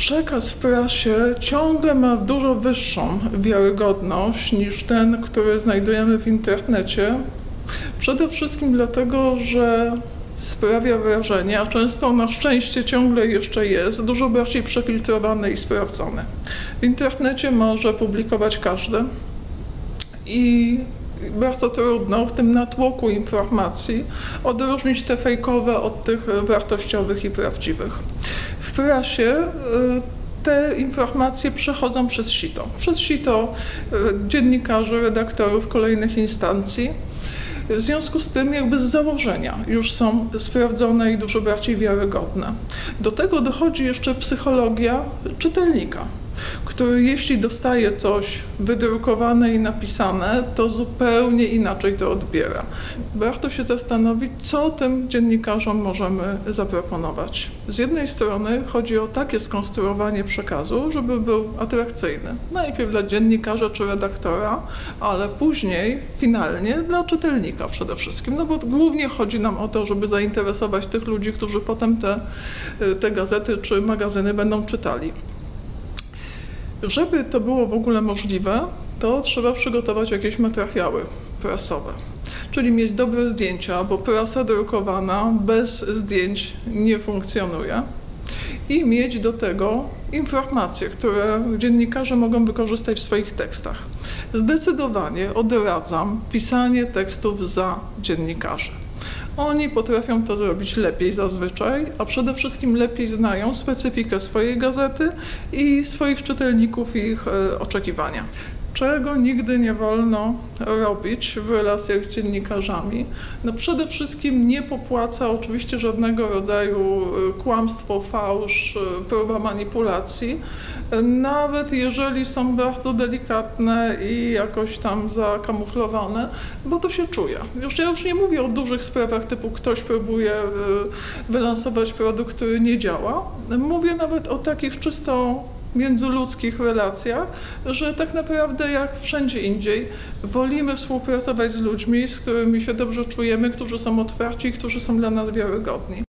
Przekaz w prasie ciągle ma dużo wyższą wiarygodność niż ten, który znajdujemy w internecie. Przede wszystkim dlatego, że sprawia wrażenie, a często na szczęście ciągle jeszcze jest, dużo bardziej przefiltrowane i sprawdzone. W internecie może publikować każdy i bardzo trudno w tym natłoku informacji odróżnić te fejkowe od tych wartościowych i prawdziwych. W prasie y, te informacje przechodzą przez sito. Przez sito y, dziennikarzy, redaktorów kolejnych instancji. W związku z tym, jakby z założenia już są sprawdzone i dużo bardziej wiarygodne. Do tego dochodzi jeszcze psychologia czytelnika który jeśli dostaje coś wydrukowane i napisane, to zupełnie inaczej to odbiera. Warto się zastanowić, co tym dziennikarzom możemy zaproponować. Z jednej strony chodzi o takie skonstruowanie przekazu, żeby był atrakcyjny. Najpierw dla dziennikarza czy redaktora, ale później, finalnie dla czytelnika przede wszystkim. No bo głównie chodzi nam o to, żeby zainteresować tych ludzi, którzy potem te, te gazety czy magazyny będą czytali. Żeby to było w ogóle możliwe, to trzeba przygotować jakieś materiały prasowe. Czyli mieć dobre zdjęcia, bo prasa drukowana bez zdjęć nie funkcjonuje. I mieć do tego informacje, które dziennikarze mogą wykorzystać w swoich tekstach. Zdecydowanie odradzam pisanie tekstów za dziennikarzy. Oni potrafią to zrobić lepiej zazwyczaj, a przede wszystkim lepiej znają specyfikę swojej gazety i swoich czytelników i ich e, oczekiwania czego nigdy nie wolno robić w relacjach z dziennikarzami. No przede wszystkim nie popłaca oczywiście żadnego rodzaju y, kłamstwo, fałsz, y, próba manipulacji, nawet jeżeli są bardzo delikatne i jakoś tam zakamuflowane, bo to się czuje. Już ja już nie mówię o dużych sprawach typu ktoś próbuje y, wylansować produkt, który nie działa. Mówię nawet o takich czysto międzyludzkich relacjach, że tak naprawdę jak wszędzie indziej wolimy współpracować z ludźmi, z którymi się dobrze czujemy, którzy są otwarci, którzy są dla nas wiarygodni.